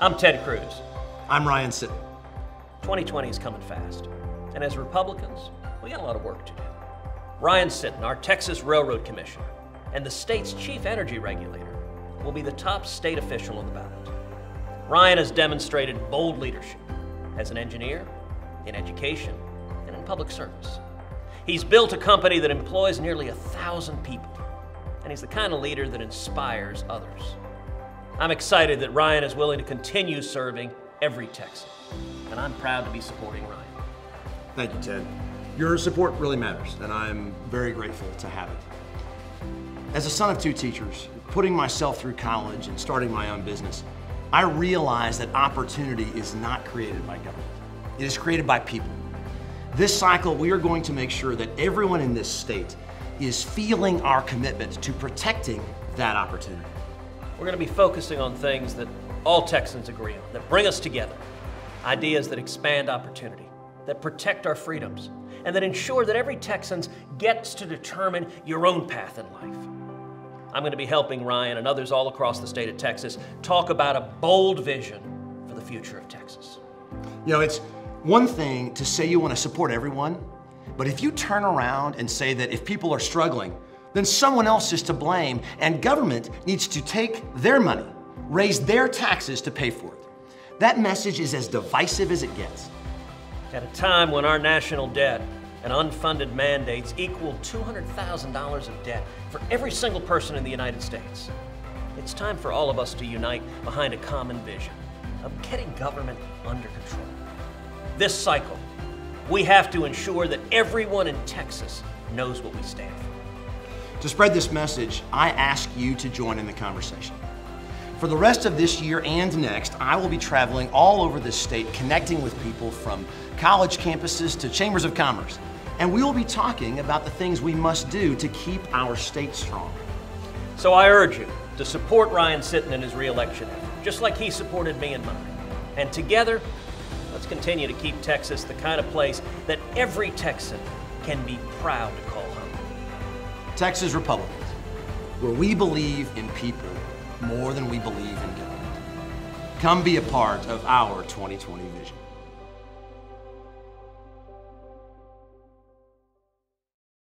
I'm Ted Cruz. I'm Ryan Sitton. 2020 is coming fast. And as Republicans, we got a lot of work to do. Ryan Sitton, our Texas Railroad Commissioner, and the state's chief energy regulator will be the top state official on the ballot. Ryan has demonstrated bold leadership as an engineer, in education, and in public service. He's built a company that employs nearly a thousand people, and he's the kind of leader that inspires others. I'm excited that Ryan is willing to continue serving every Texan, and I'm proud to be supporting Ryan. Thank you, Ted. Your support really matters, and I'm very grateful to have it. As a son of two teachers, putting myself through college and starting my own business, I realize that opportunity is not created by government. It is created by people. This cycle, we are going to make sure that everyone in this state is feeling our commitment to protecting that opportunity. We're going to be focusing on things that all Texans agree on, that bring us together, ideas that expand opportunity, that protect our freedoms, and that ensure that every Texan gets to determine your own path in life. I'm going to be helping Ryan and others all across the state of Texas talk about a bold vision for the future of Texas. You know, it's one thing to say you want to support everyone, but if you turn around and say that if people are struggling, then someone else is to blame, and government needs to take their money, raise their taxes to pay for it. That message is as divisive as it gets. At a time when our national debt and unfunded mandates equal $200,000 of debt for every single person in the United States, it's time for all of us to unite behind a common vision of getting government under control. This cycle, we have to ensure that everyone in Texas knows what we stand for. To spread this message, I ask you to join in the conversation. For the rest of this year and next, I will be traveling all over this state, connecting with people from college campuses to chambers of commerce. And we will be talking about the things we must do to keep our state strong. So I urge you to support Ryan Sitton in his reelection just like he supported me in mine. And together, let's continue to keep Texas the kind of place that every Texan can be proud to call. Texas Republicans, where we believe in people more than we believe in government. Come be a part of our 2020 vision.